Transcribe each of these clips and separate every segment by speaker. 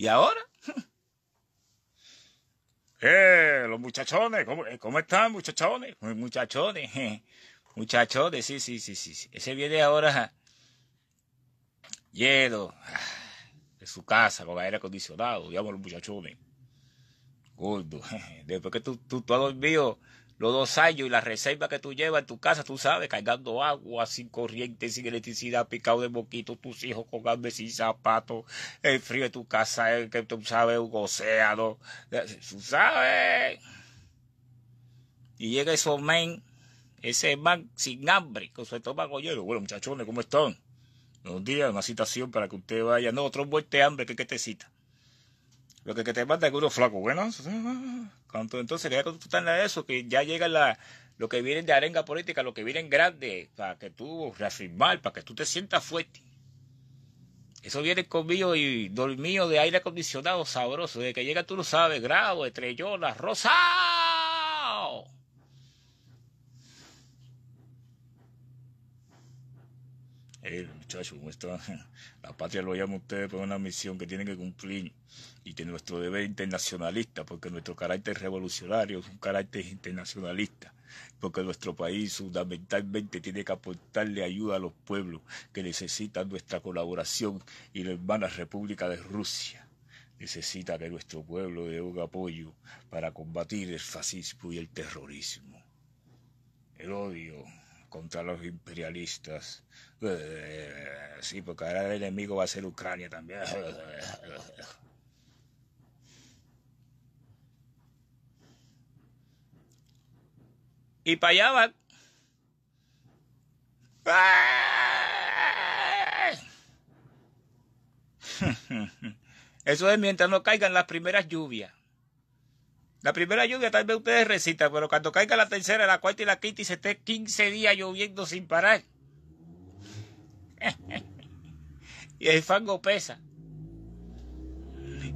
Speaker 1: ¿Y ahora? Eh, los muchachones, ¿cómo, eh, ¿cómo están, muchachones? Muchachones, muchachones, sí, sí, sí, sí. Ese viene ahora lleno de su casa con aire acondicionado, digamos los muchachones. Gordo, después que tú, tú, tú has dormido los dos años y la reserva que tú llevas en tu casa, tú sabes, cargando agua sin corriente, sin electricidad, picado de moquito, tus hijos con hambre sin zapatos, el frío de tu casa, el que tú sabes, un océano, tú sabes. Y llega ese men, ese man sin hambre, con su estómago lleno. Bueno, muchachones, ¿cómo están? Buenos días, una citación para que usted vaya. No, otro muerte hambre, que, que te cita. Lo que, que te manda es uno flaco, bueno. Entonces, ya cuando tú estás en eso, que ya llega la, lo que viene de arenga política, lo que viene en grande, para que tú reafirmar, para que tú te sientas fuerte. Eso viene conmigo y dormido de aire acondicionado sabroso. De que llega tú lo sabes, grado, estrellona, rosado. Eh, muchachos, ¿cómo? La patria lo llama a ustedes por una misión que tienen que cumplir. Y que nuestro deber internacionalista, porque nuestro carácter revolucionario es un carácter internacionalista, porque nuestro país fundamentalmente tiene que aportarle ayuda a los pueblos que necesitan nuestra colaboración y la hermana República de Rusia necesita que nuestro pueblo dé un apoyo para combatir el fascismo y el terrorismo, el odio contra los imperialistas. Sí, porque ahora el enemigo va a ser Ucrania también. Y para allá van. Eso es mientras no caigan las primeras lluvias. La primera lluvia tal vez ustedes recitan, pero cuando caiga la tercera, la cuarta y la quinta y se esté 15 días lloviendo sin parar. y el fango pesa.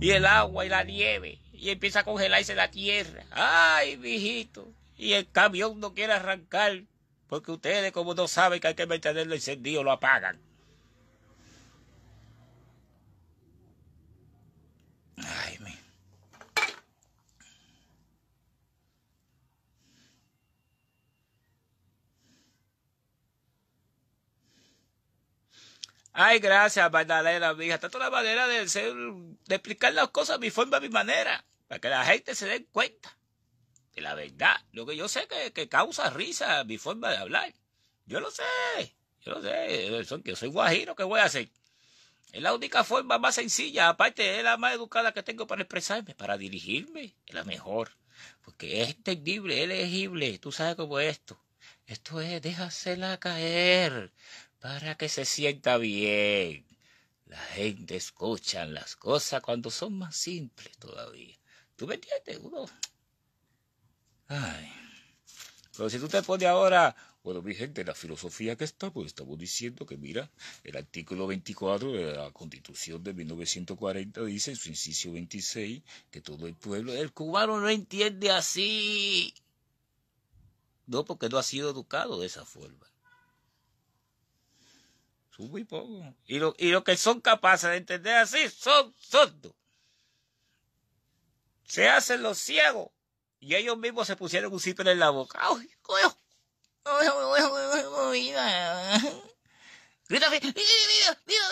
Speaker 1: Y el agua y la nieve. Y empieza a congelarse la tierra. Ay, mijito y el camión no quiere arrancar porque ustedes como no saben que hay que mantenerlo encendido lo apagan. Ay, mi. Ay, gracias, Magdalena, mija. Es la manera de, ser, de explicar las cosas a mi forma, a mi manera, para que la gente se dé cuenta de la verdad. Lo que yo sé que, que causa risa mi forma de hablar. Yo lo sé, yo lo sé. Yo soy guajiro, ¿qué voy a hacer? Es la única forma más sencilla, aparte es la más educada que tengo para expresarme, para dirigirme, es la mejor. Porque es entendible, es legible, tú sabes cómo es esto. Esto es, déjasela caer para que se sienta bien. La gente escucha las cosas cuando son más simples todavía. ¿Tú me entiendes? Uno Ay. Pero si tú te pones ahora, bueno, mi gente, la filosofía que está, pues estamos diciendo que, mira, el artículo 24 de la Constitución de 1940 dice en su inciso 26 que todo el pueblo, el cubano no entiende así. No, porque no ha sido educado de esa forma. Son muy poco. Y lo, y lo que son capaces de entender así son sordos. Se hacen los ciegos y ellos mismos se pusieron un zipper en la boca. Grita, viva, viva, viva,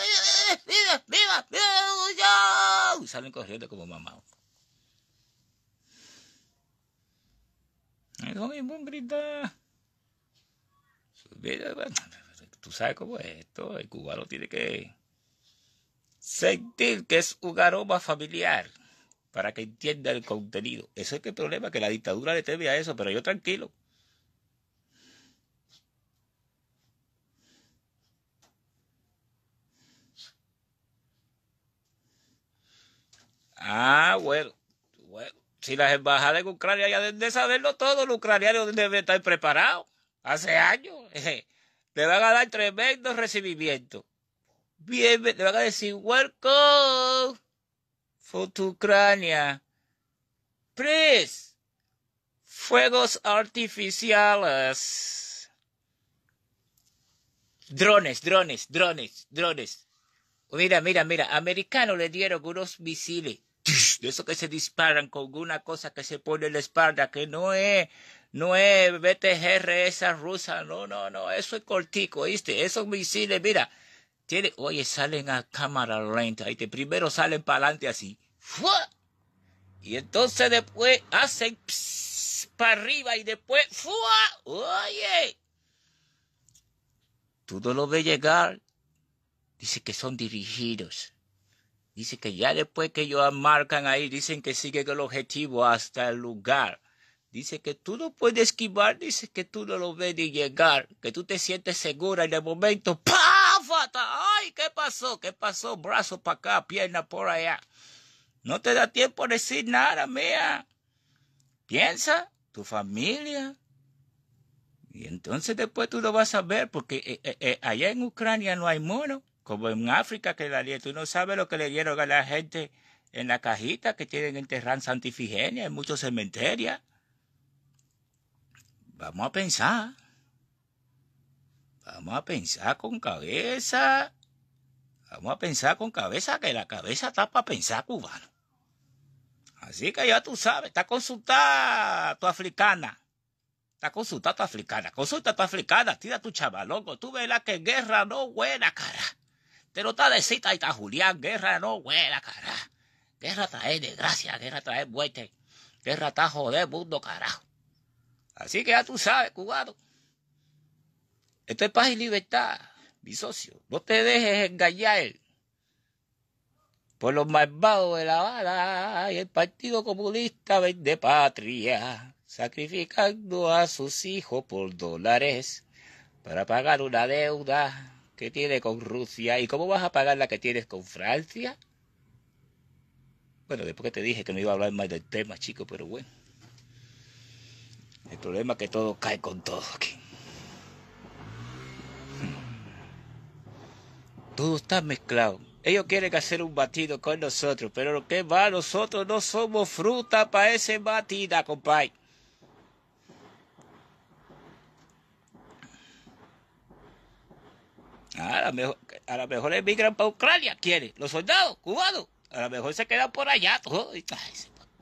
Speaker 1: viva, viva, viva, Y salen corriendo como mamados. Eso mismo grita. Tú sabes cómo es esto. El cubano tiene que sentir que es un aroma familiar para que entienda el contenido. Ese es el problema, que la dictadura le teme a eso, pero yo tranquilo. Ah, bueno. bueno. Si las embajadas en Ucrania ya deben de saberlo todo, los ucranianos deben estar preparados. Hace años. Le van a dar tremendo recibimiento. Bien, le van a decir, welcome to Ucrania. Please. Fuegos artificiales. Drones, drones, drones, drones. Mira, mira, mira, americanos le dieron unos misiles, de esos que se disparan con una cosa que se pone en la espalda, que no es, no es BTR esa rusa, no, no, no, eso es cortico, ¿viste? Esos misiles, mira, tiene, oye, salen a cámara lenta, ¿viste? Primero salen para adelante así, y entonces después hacen para arriba y después, oye, tú lo ves llegar dice que son dirigidos. Dice que ya después que ellos marcan ahí, dicen que siguen el objetivo hasta el lugar. Dice que tú no puedes esquivar, dice que tú no lo ves ni llegar, que tú te sientes segura en el momento. ¡Páfata! ¡Ay! ¿Qué pasó? ¿Qué pasó? Brazo para acá, pierna por allá. No te da tiempo de decir nada, mía. Piensa, tu familia. Y entonces después tú lo vas a ver, porque eh, eh, eh, allá en Ucrania no hay mono como en África que la tú no sabes lo que le dieron a la gente en la cajita que tienen en Santifigenia, en muchos cementerios. Vamos a pensar. Vamos a pensar con cabeza. Vamos a pensar con cabeza, que la cabeza está para pensar cubano. Así que ya tú sabes, está consultada tu africana. Está consultada tu africana. Consulta tu africana, tira tu chavalongo. Tú verás que guerra no buena, cara. Te lo está decita ahí está Julián, guerra no buena, cara. Guerra trae desgracia, guerra trae muerte. Guerra está joder mundo, carajo. Así que ya tú sabes, cubano. Esto es paz y libertad, mi socio. No te dejes engañar por los malvados de La Habana y el Partido Comunista vende patria, sacrificando a sus hijos por dólares para pagar una deuda que tiene con Rusia y cómo vas a pagar la que tienes con Francia. Bueno, después que te dije que no iba a hablar más del tema, chico, pero bueno. El problema es que todo cae con todo aquí. Todo está mezclado. Ellos quieren hacer un batido con nosotros, pero lo que va, nosotros no somos fruta para ese batida, compadre. A lo mejor, a lo mejor emigran para Ucrania, quiere. Los soldados cubanos, a lo mejor se quedan por allá.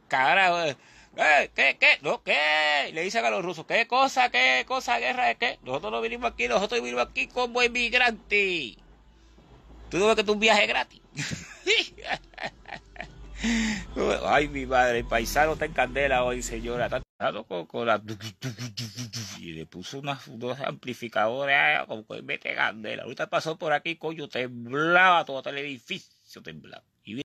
Speaker 1: Carajo. Eh, ¿Qué? ¿Qué? ¿No? ¿Qué? Le dicen a los rusos, ¿qué cosa? ¿Qué cosa? ¿Guerra de qué? Nosotros no vinimos aquí, nosotros vinimos aquí como emigrantes. Tú no ves que tú un viaje gratis. Ay, mi madre, paisano está en candela hoy, señora. Está con, con la... Y le puso unas, dos amplificadores ah, como que mete candela. Ahorita pasó por aquí, coño, temblaba todo el edificio, temblaba. Y